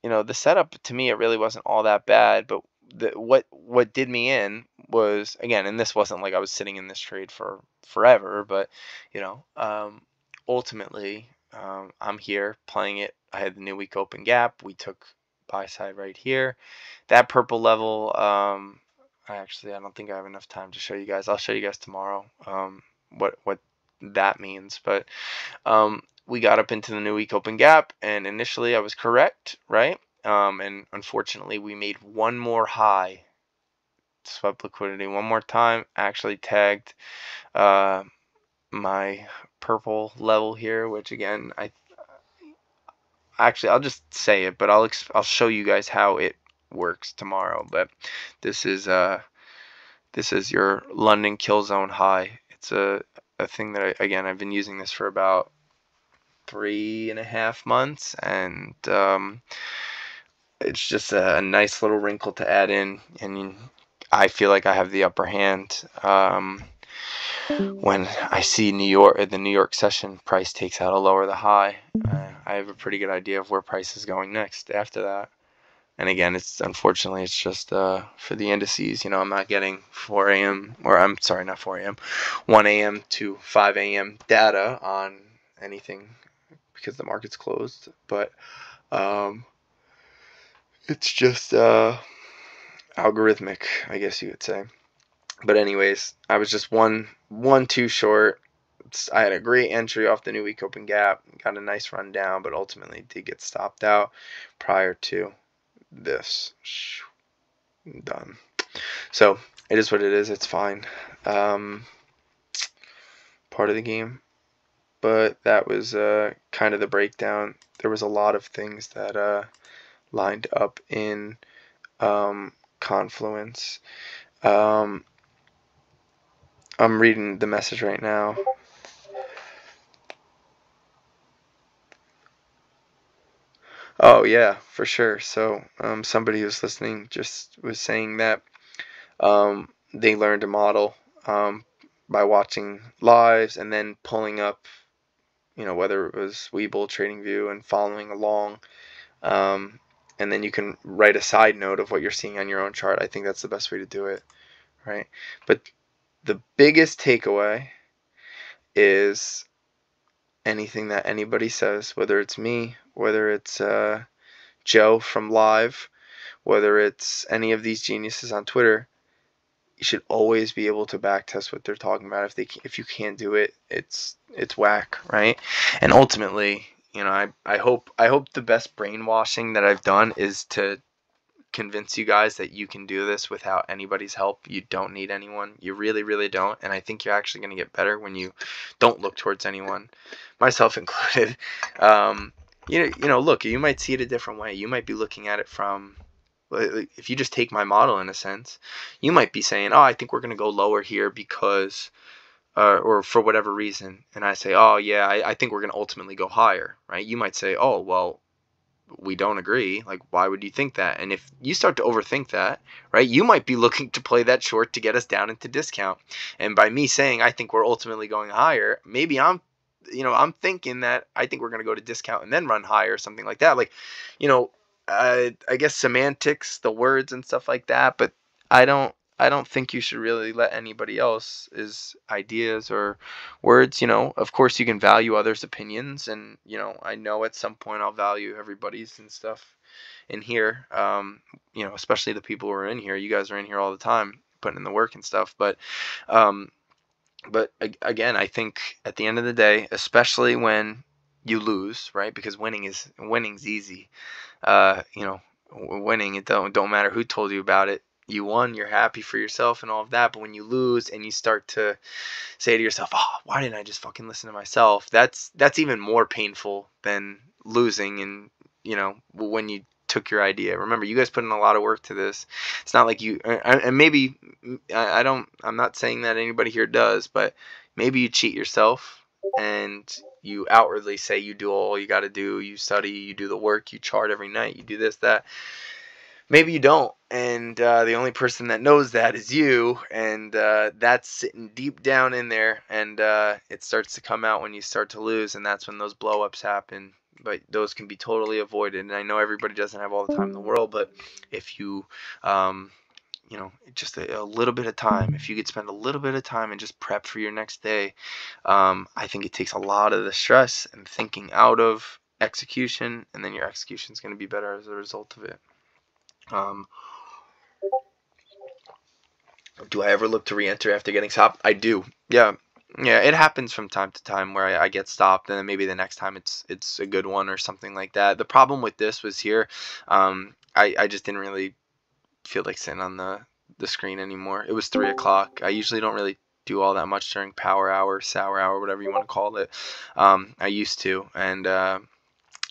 you know the setup to me it really wasn't all that bad. But the, what what did me in was again, and this wasn't like I was sitting in this trade for forever, but you know, um, ultimately um, I'm here playing it. I had the new week open gap. We took buy side right here. That purple level. Um, I actually I don't think I have enough time to show you guys. I'll show you guys tomorrow. Um, what what that means, but um, we got up into the new week open gap, and initially I was correct, right? Um, and unfortunately, we made one more high, swept liquidity one more time. Actually tagged uh, my purple level here, which again I actually I'll just say it, but I'll I'll show you guys how it works tomorrow. But this is uh this is your London kill zone high. It's a a thing that I, again I've been using this for about three and a half months, and um, it's just a, a, nice little wrinkle to add in, and I feel like I have the upper hand. Um, when I see New York, at the New York session price takes out a lower the high, uh, I have a pretty good idea of where price is going next after that. And again, it's unfortunately it's just uh, for the indices. You know, I'm not getting 4 a.m. or I'm sorry, not 4 a.m. 1 a.m. to 5 a.m. data on anything because the market's closed. But um, it's just uh, algorithmic, I guess you could say. But anyways, I was just one one too short. I had a great entry off the new week open gap, got a nice run down, but ultimately did get stopped out prior to this. Done. So it is what it is. It's fine. Um, part of the game but that was uh, kind of the breakdown. There was a lot of things that uh, lined up in um, Confluence. Um, I'm reading the message right now. Oh yeah, for sure. So um, somebody who's listening just was saying that um, they learned a model um, by watching lives and then pulling up you know, whether it was Webull, TradingView, and following along. Um, and then you can write a side note of what you're seeing on your own chart. I think that's the best way to do it, right? But the biggest takeaway is anything that anybody says, whether it's me, whether it's uh, Joe from Live, whether it's any of these geniuses on Twitter, you should always be able to back test what they're talking about. If they if you can't do it, it's it's whack, right? And ultimately, you know, I I hope I hope the best brainwashing that I've done is to convince you guys that you can do this without anybody's help. You don't need anyone. You really, really don't. And I think you're actually going to get better when you don't look towards anyone, myself *laughs* included. Um, you know, you know, look, you might see it a different way. You might be looking at it from if you just take my model in a sense, you might be saying, "Oh, I think we're going to go lower here because uh, or for whatever reason." And I say, "Oh, yeah, I, I think we're going to ultimately go higher." Right? You might say, "Oh, well, we don't agree. Like, why would you think that? And if you start to overthink that, right, you might be looking to play that short to get us down into discount. And by me saying I think we're ultimately going higher, maybe I'm, you know, I'm thinking that I think we're going to go to discount and then run higher, or something like that. Like, you know, I, I guess semantics, the words and stuff like that. But I don't, I don't think you should really let anybody else's ideas or words, you know, of course you can value others' opinions and, you know, I know at some point I'll value everybody's and stuff in here. Um, you know, especially the people who are in here. You guys are in here all the time putting in the work and stuff, but um but again, I think at the end of the day, especially when you lose, right? Because winning is winning's easy. Uh, you know, winning it don't don't matter who told you about it you won, you're happy for yourself and all of that. But when you lose and you start to say to yourself, "Oh, why didn't I just fucking listen to myself?" That's that's even more painful than losing. And you know, when you took your idea. Remember, you guys put in a lot of work to this. It's not like you and maybe I don't. I'm not saying that anybody here does, but maybe you cheat yourself and you outwardly say you do all you got to do. You study, you do the work, you chart every night, you do this, that maybe you don't and uh, the only person that knows that is you and uh, that's sitting deep down in there and uh, it starts to come out when you start to lose and that's when those blow-ups happen but those can be totally avoided and i know everybody doesn't have all the time in the world but if you um, you know just a, a, little bit of time if you could spend a little bit of time and just prep for your next day um, i think it takes a lot of the stress and thinking out of execution and then your execution is going to be better as a result of it um, do I ever look to re-enter after getting stopped? I do. Yeah, yeah. It happens from time to time where I, I, get stopped, and then maybe the next time it's it's a good one or something like that. The problem with this was here, um, I I just didn't really feel like sitting on the the screen anymore. It was three o'clock. I usually don't really do all that much during power hour, sour hour, whatever you want to call it. Um, I used to, and uh,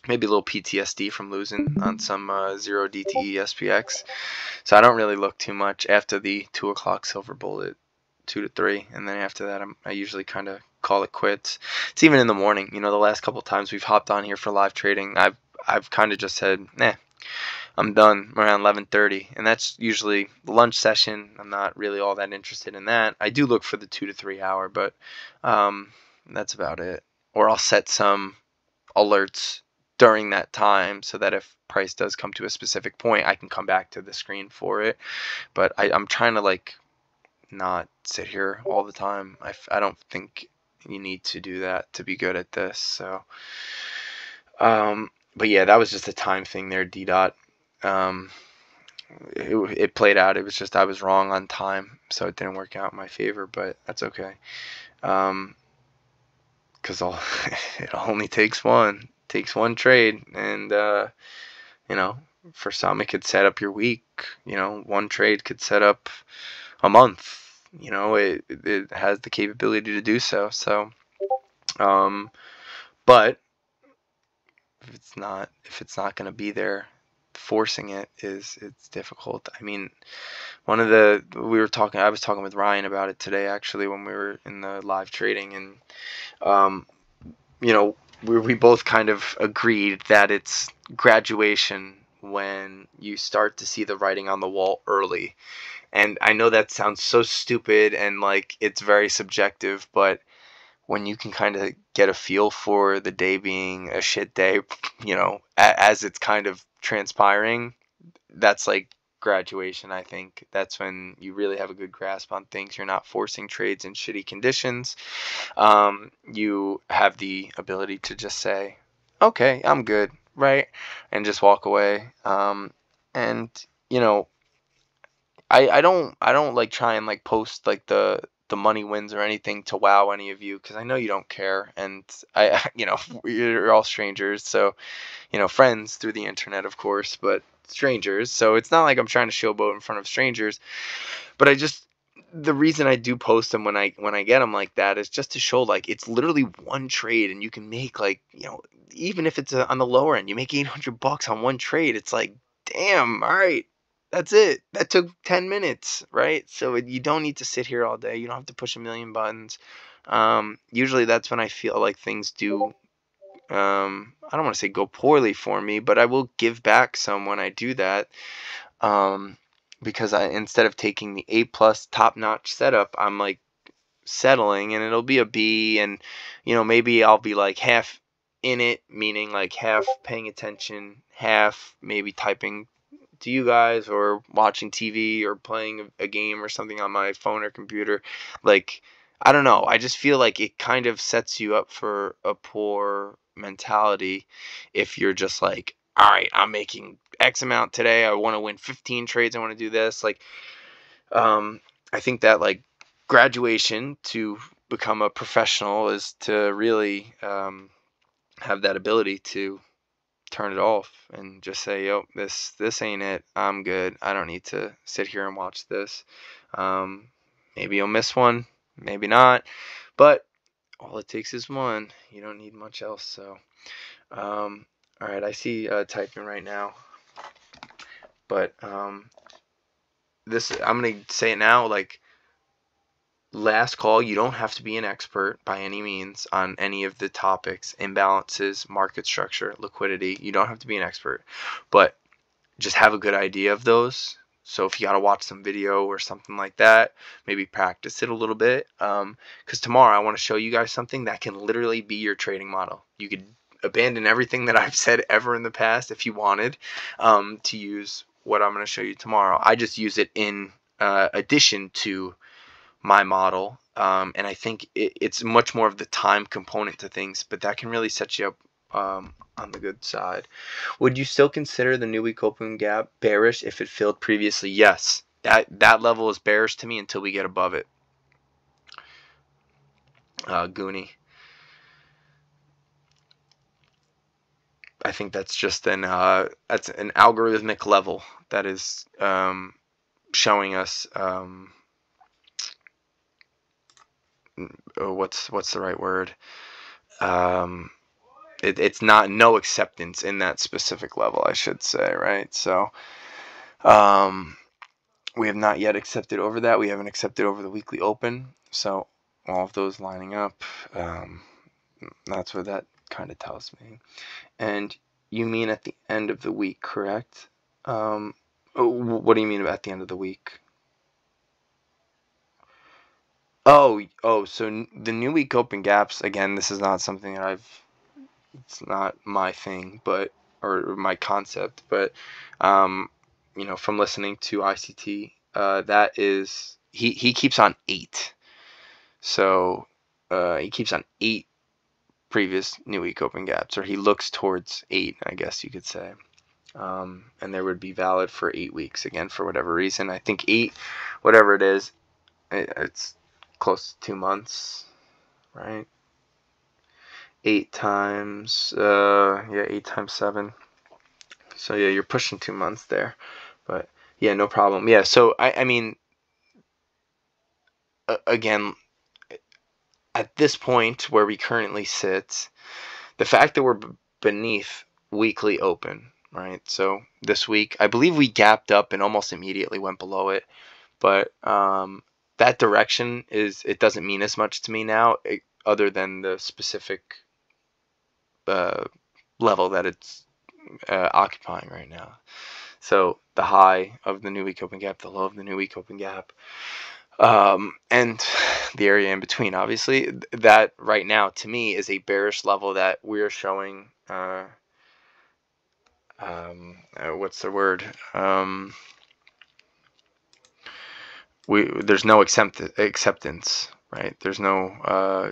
maybe a little PTSD from losing on some uh, zero DTE SPX. So I don't really look too much after the two o'clock silver bullet, two to three, and then after that I'm, I usually kind of call it quits. It's even in the morning. You know, the last couple times we've hopped on here for live trading, I've I've kind of just said, nah. I'm done around 11:30, and that's usually the lunch session. I'm not really all that interested in that. I do look for the two to three hour, but um, that's about it. Or I'll set some alerts during that time so that if price does come to a specific point, I can come back to the screen for it. But I, I'm trying to like not sit here all the time. I, I don't think you need to do that to be good at this. So, um, but yeah, that was just a time thing there, D dot. Um, it, it played out. It was just I was wrong on time, so it didn't work out in my favor. But that's okay. Um, because all *laughs* it only takes one takes one trade, and uh, you know, for some it could set up your week. You know, one trade could set up a month. You know, it it has the capability to do so. So, um, but if it's not if it's not going to be there forcing it is it's difficult i mean one of the we were talking i was talking with ryan about it today actually when we were in the live trading and um you know we, we both kind of agreed that it's graduation when you start to see the writing on the wall early. And I know that sounds so stupid and like it's very subjective, but when you can kind of get a feel for the day being a shit day, you know, as it's kind of transpiring, that's like graduation, I think. That's when you really have a good grasp on things. You're not forcing trades in shitty conditions. Um, you have the ability to just say, okay, I'm good, right? And just walk away. Um, and, you know, I I don't I don't like try and like post like the the money wins or anything to wow any of you because I know you don't care and I *laughs* you know you're all strangers so you know friends through the internet of course but strangers so it's not like I'm trying to showboat in front of strangers but I just the reason I do post them when I when I get them like that is just to show like it's literally one trade and you can make like you know even if it's a, on the lower end you make 800 bucks on one trade it's like damn all right that's it. That took 10 minutes right? So you don't need to sit here all day. You don't have to push a million buttons. Um, usually that's when I feel like things do um, I don't want to say go poorly for me but I will give back some when I do that um, because I instead of taking the A plus top notch setup, I'm like settling and it'll be a B and you know maybe I'll be like half in it meaning like half paying attention half maybe typing to you guys or watching TV or playing a game or something on my phone or computer like I don't know I just feel like it kind of sets you up for a poor mentality if you're just like all right I'm making X amount today. I want to win 15 trades. I want to do this. Like, um, I think that like graduation to become a professional is to really um, have that ability to turn it off and just say, "Yo, this this ain't it. I'm good. I don't need to sit here and watch this." Um, maybe you'll miss one, maybe not, but all it takes is one. You don't need much else. So, um, all right, I see uh, typing right now. But um, this I'm gonna say it now. Like last call, you don't have to be an expert by any means on any of the topics, imbalances, market structure, liquidity. You don't have to be an expert, but just have a good idea of those. So if you got to watch some video or something like that, maybe practice it a little bit. Because um, tomorrow I want to show you guys something that can literally be your trading model. You could abandon everything that *laughs* I've said ever in the past if you wanted um, to use what I'm going to show you tomorrow. I just use it in uh, addition to my model. Um, and I think it, it's much more of the time component to things, but that can really set you up um, on the good side. Would you still consider the new week open gap bearish if it filled previously? Yes. That, that level is bearish to me until we get above it. Uh, Goonie. I think that's just an uh, that's an algorithmic level that is um, showing us um, oh, what's what's the right word. Um, it, it's not no acceptance in that specific level, I should say, right? So um, we have not yet accepted over that. We haven't accepted over the weekly open. So all of those lining up. Um, that's what that kind of tells me. And you mean at the end of the week, correct? Um, oh, what do you mean at the end of the week? Oh, oh, so the new week open gaps again. This is not something that I've. It's not my thing, but or my concept, but um, you know, from listening to ICT, uh, that is he he keeps on eight. So uh, he keeps on eight previous new week open gaps, or he looks towards eight, I guess you could say. Um, and there would be valid for eight weeks again for whatever reason. I think eight, whatever it is, it, it's close to two months, right? Eight times, uh, yeah, eight times seven. So yeah, you're pushing two months there, but yeah, no problem. Yeah, so I, I mean, again, at this point where we currently sit, the fact that we're beneath weekly open, right? So this week, I believe we gapped up and almost immediately went below it, but um, that direction is it doesn't mean as much to me now, it, eh, other than the specific uh, level that it's uh, occupying right now. So the high of the new week open gap, the low of the new week open gap um, and the area in between. Obviously, that right now to me is a bearish level that we're showing. Uh, um, uh, what's the word? Um, we there's no accept acceptance, right? There's no, uh,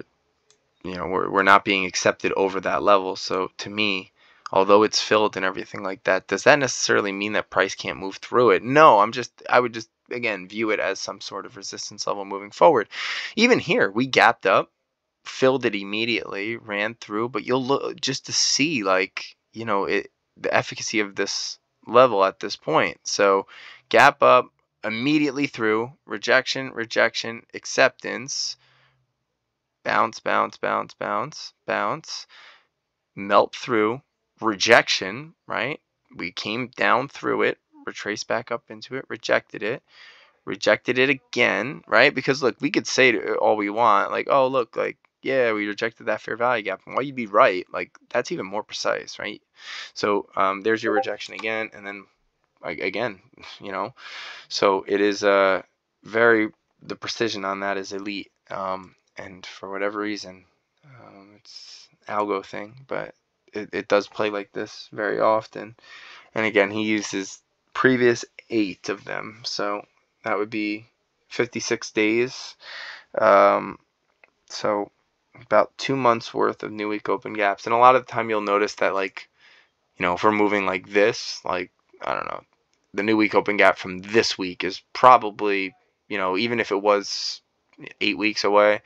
you know, we're we're not being accepted over that level. So to me, although it's filled and everything like that, does that necessarily mean that price can't move through it? No, I'm just I would just again view it as some sort of resistance level moving forward. Even here, we gapped up, filled it immediately, ran through, but you'll look just to see like you know it the efficacy of this level at this point. So gap up immediately through rejection, rejection, acceptance, bounce, bounce, bounce, bounce, bounce, melt through, rejection, right? We came down through it, retraced back up into it, rejected it, rejected it again, right? Because look, we could say all we want, like, oh, look, like, yeah, we rejected that fair value gap. And while you'd be right, like, that's even more precise, right? So um, there's your rejection again, and then again, *laughs* you know. So it is uh, very, the precision on that is elite. Um, and for whatever reason, um, it's algo thing, but it, it does play like this very often. And again, he uses previous eight of them, so that would be 56 days. Um, so about two months worth of new week open gaps. And a lot of the time you'll notice that like, you know, if we're moving like this, like, I don't know, the new week open gap from this week is probably, you know, even if it was eight weeks away,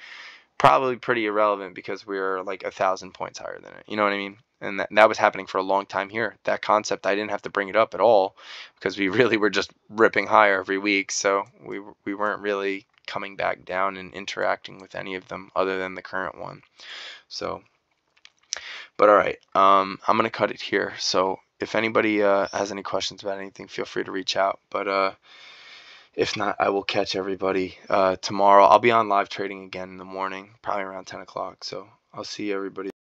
probably pretty irrelevant because we're like a thousand points higher than it. You know what I mean? And that, that was happening for a long time here. That concept, I didn't have to bring it up at all because we *laughs* really were just ripping higher every week. So we, we weren't really coming back down and interacting with any of them other than the current one. So, but all right, um, I'm going to cut it here. So if anybody uh, has any questions about anything, feel free to reach out. But uh, if not, I will catch everybody uh, tomorrow. I'll be on live trading again in the morning, probably around 10 o'clock. So I'll see everybody.